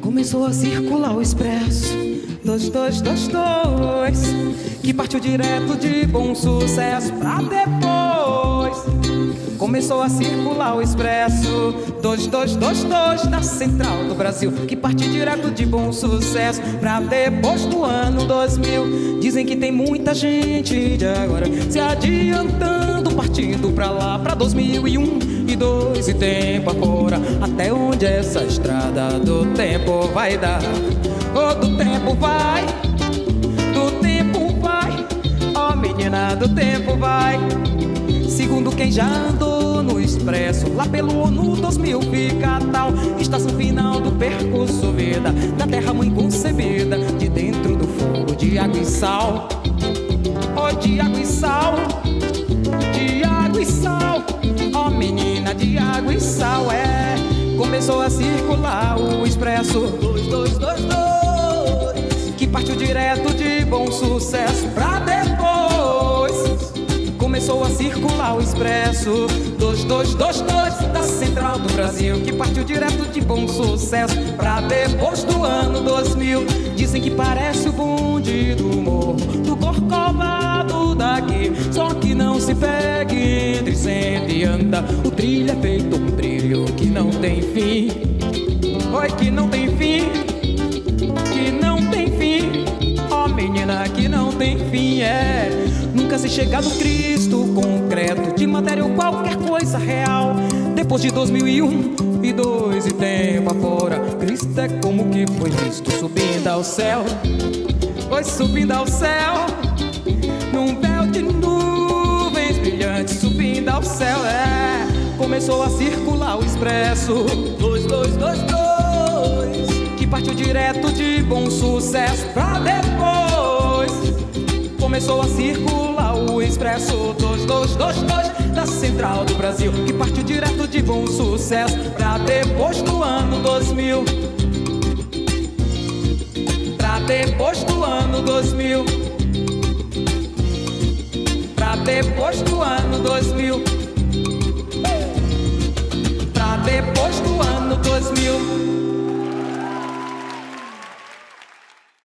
Começou a circular o expresso 2222 Que partiu direto de bom sucesso pra depois Começou a circular o expresso. 2222 da Central do Brasil Que partiu direto de bom sucesso pra depois do ano 2000 Dizem que tem muita gente de agora se adiantando Partindo pra lá, pra 2001 e dois e tempo afora. Até onde essa estrada do tempo vai dar? Oh, do tempo vai, do tempo vai. Oh, menina, do tempo vai. Segundo quem já andou no expresso. Lá pelo ONU 2000 fica tal. Estação final do percurso vida Da terra mãe concebida De dentro do fogo de água e sal. Oh, de água e sal. De água e sal. Oh, menina, de água e sal É, começou a circular o expresso. 2222 que partiu direto de bom sucesso. Pra depois. Circular o expresso 2222 da Central do Brasil, que partiu direto de bom sucesso pra depois do ano 2000. Dizem que parece o bonde do morro do Corcovado daqui, só que não se pegue entre senta e anda. O trilho é feito um trilho que não tem fim. Oi, que não tem fim se chegar no Cristo concreto, de matéria ou qualquer coisa real. Depois de 2001 e dois e tempo afora, Cristo é como que foi visto subindo ao céu. Foi subindo ao céu, num véu de nuvens brilhantes, subindo ao céu, é. Começou a circular o expresso. Dois, dois, dois, dois partiu direto de bom sucesso pra depois. Começou a circular expresso 2222 da Central do Brasil, que partiu direto de bom sucesso pra depois do ano 2000. Pra depois do ano 2000. Pra depois do ano 2000.